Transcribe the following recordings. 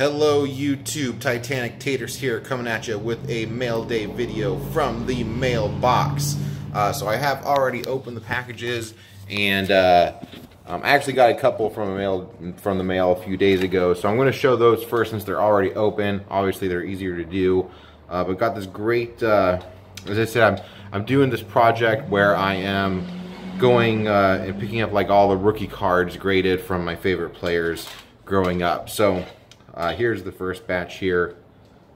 Hello YouTube, Titanic Taters here coming at you with a mail day video from the mailbox. Uh, so I have already opened the packages and uh, um, I actually got a couple from, mail, from the mail a few days ago. So I'm going to show those first since they're already open. Obviously they're easier to do. Uh, but got this great, uh, as I said, I'm, I'm doing this project where I am going uh, and picking up like all the rookie cards graded from my favorite players growing up. So uh, here's the first batch here.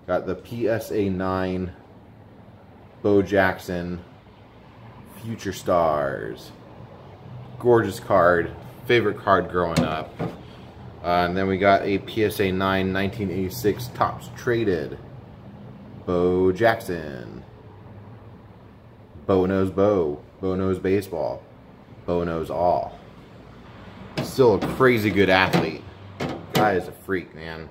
Got the PSA 9 Bo Jackson Future Stars. Gorgeous card. Favorite card growing up. Uh, and then we got a PSA 9 1986 Topps Traded. Bo Jackson. Bo knows Bo. Bo knows baseball. Bo knows all. Still a crazy good athlete guy is a freak, man.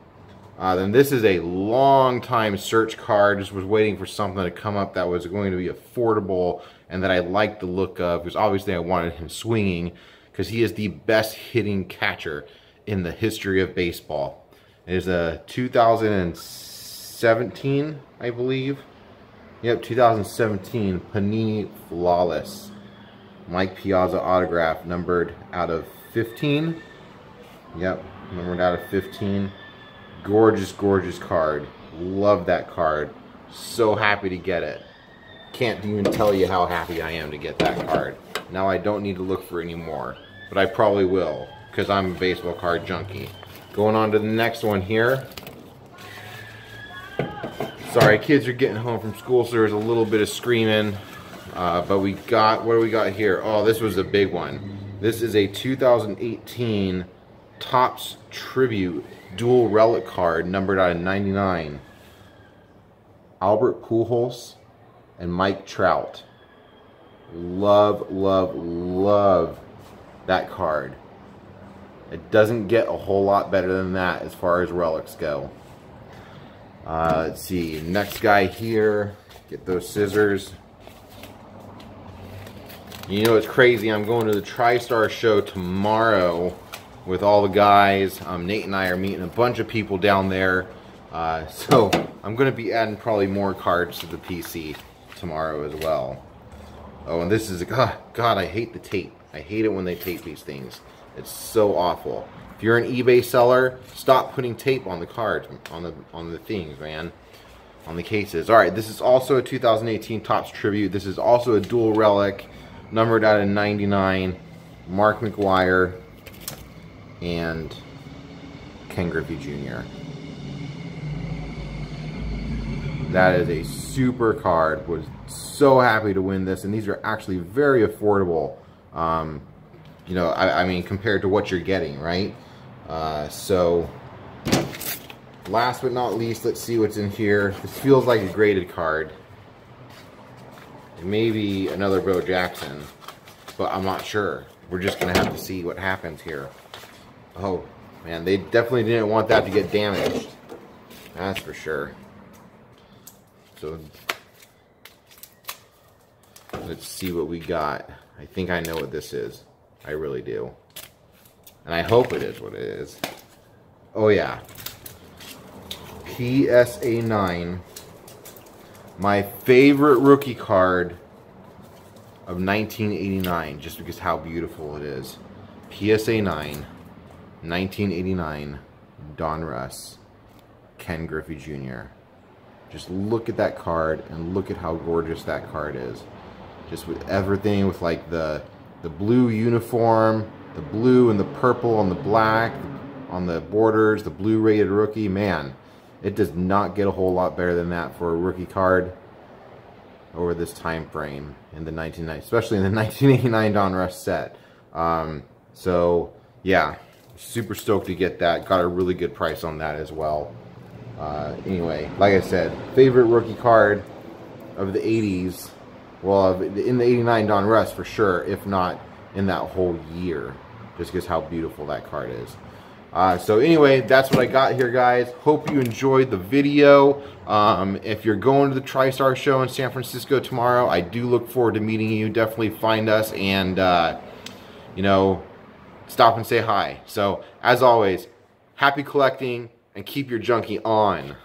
Uh, then this is a long time search card. Just was waiting for something to come up that was going to be affordable and that I liked the look of because obviously I wanted him swinging because he is the best hitting catcher in the history of baseball. It is a 2017, I believe. Yep, 2017 Panini Flawless. Mike Piazza autograph numbered out of 15. Yep, numbered out of 15. Gorgeous, gorgeous card. Love that card. So happy to get it. Can't even tell you how happy I am to get that card. Now I don't need to look for any more, but I probably will because I'm a baseball card junkie. Going on to the next one here. Sorry, kids are getting home from school, so there's a little bit of screaming. Uh, but we got, what do we got here? Oh, this was a big one. This is a 2018 Topps Tribute Dual Relic card numbered out of 99. Albert Pujols and Mike Trout. Love, love, love that card. It doesn't get a whole lot better than that as far as relics go. Uh, let's see, next guy here. Get those scissors. You know it's crazy, I'm going to the TriStar show tomorrow with all the guys. Um, Nate and I are meeting a bunch of people down there. Uh, so I'm going to be adding probably more cards to the PC tomorrow as well. Oh, and this is, God, God, I hate the tape. I hate it when they tape these things. It's so awful. If you're an eBay seller, stop putting tape on the cards, on the, on the things, man. On the cases. All right, this is also a 2018 Topps Tribute. This is also a dual relic, numbered out of 99. Mark McGwire, and Ken Griffey Jr. That is a super card. Was so happy to win this, and these are actually very affordable. Um, you know, I, I, mean, compared to what you're getting, right? Uh, so, last but not least, let's see what's in here. This feels like a graded card. Maybe another Bo Jackson, but I'm not sure. We're just going to have to see what happens here. Oh, man, they definitely didn't want that to get damaged. That's for sure. So, let's see what we got. I think I know what this is. I really do. And I hope it is what it is. Oh, yeah. PSA 9. My favorite rookie card of 1989, just because how beautiful it is. PSA 9. 1989, Donruss, Ken Griffey Jr. Just look at that card and look at how gorgeous that card is. Just with everything with like the the blue uniform, the blue and the purple on the black, on the borders, the blue rated rookie. Man, it does not get a whole lot better than that for a rookie card over this time frame in the 1990s, especially in the 1989 Donruss set. Um, so, yeah, super stoked to get that. Got a really good price on that as well. Uh, anyway, like I said, favorite rookie card of the 80s. Well, in the 89 Donruss for sure, if not in that whole year. Just because how beautiful that card is. Uh, so anyway, that's what I got here, guys. Hope you enjoyed the video. Um, if you're going to the TriStar show in San Francisco tomorrow, I do look forward to meeting you. Definitely find us and, uh, you know, stop and say hi. So, as always, happy collecting, and keep your junkie on.